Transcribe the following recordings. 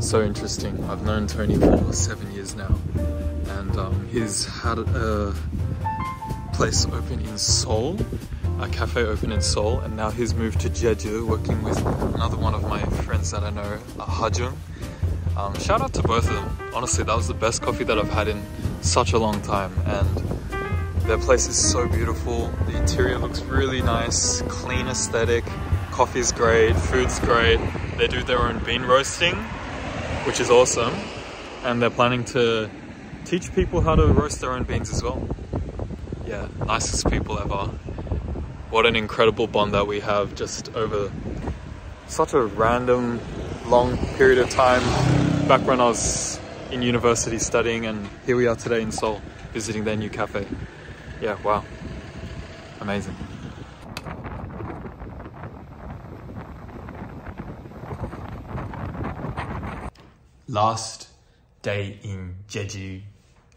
so interesting. I've known Tony for seven years now, and um, he's had a place open in Seoul, a cafe open in Seoul, and now he's moved to Jeju, working with another one of my friends that I know, uh, Hajung. Um, shout out to both of them. Honestly, that was the best coffee that I've had in such a long time, and their place is so beautiful. The interior looks really nice, clean aesthetic. Coffee's great, food's great. They do their own bean roasting, which is awesome. And they're planning to teach people how to roast their own beans as well. Yeah, nicest people ever. What an incredible bond that we have just over such a random, long period of time. Back when I was in university studying, and here we are today in Seoul, visiting their new cafe. Yeah, wow. Amazing. Last day in Jeju.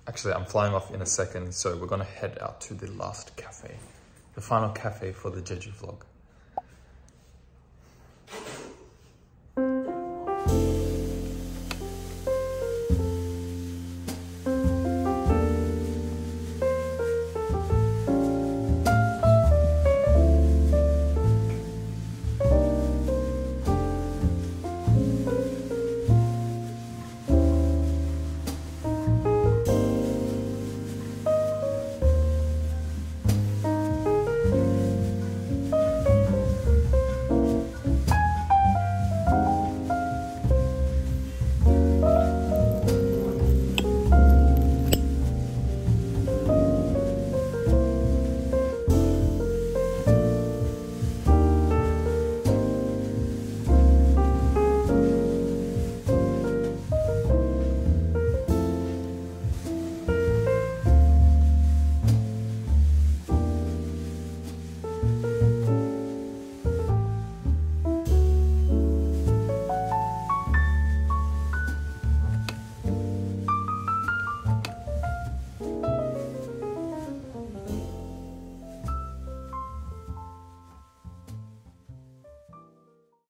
Actually, I'm flying off in a second, so we're gonna head out to the last cafe, the final cafe for the Jeju vlog.